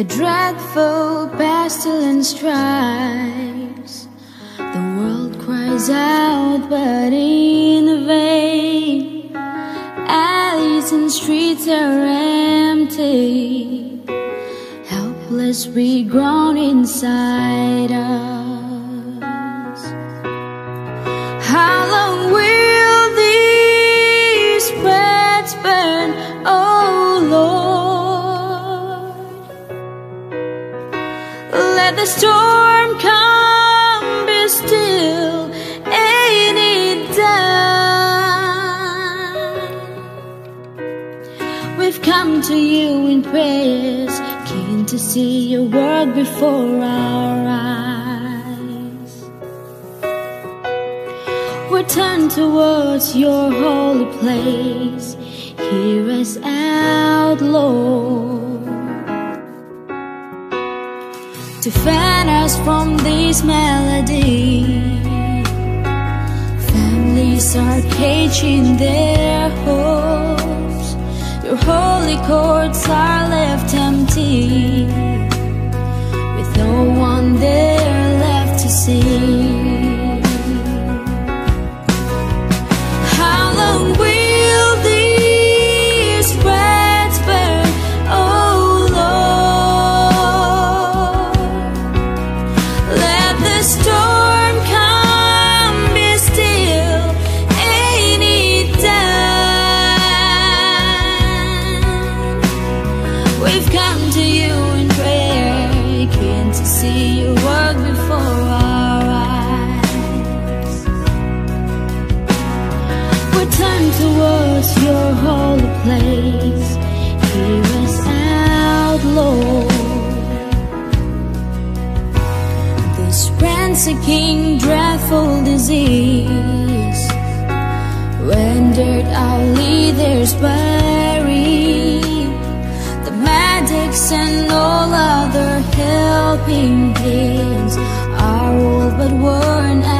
A dreadful pestilence strikes. The world cries out, but in vain. Alleys and streets are empty. Helpless, we groan inside us. The storm come, be still, ain't it done? We've come to you in prayers, keen to see your work before our eyes. We're turned towards your holy place. Hear us out, Lord. To fan us from this melody. Families are caging their hopes. Your holy courts are left empty. With no one there left to sing. Towards your holy place. Hear us out, Lord. This ransacking, dreadful disease rendered our leaders buried. The medics and all other helping hands are all but worn out.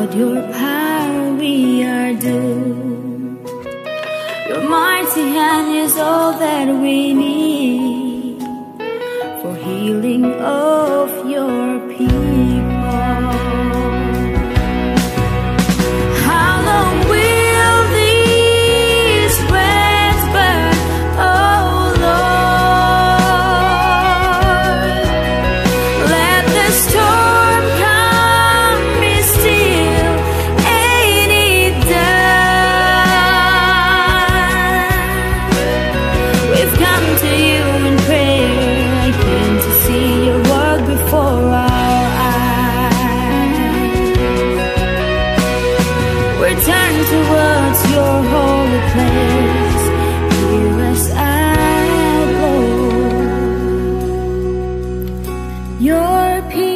Without your power, we are doomed. Your mighty hand is all that we need. Your peace.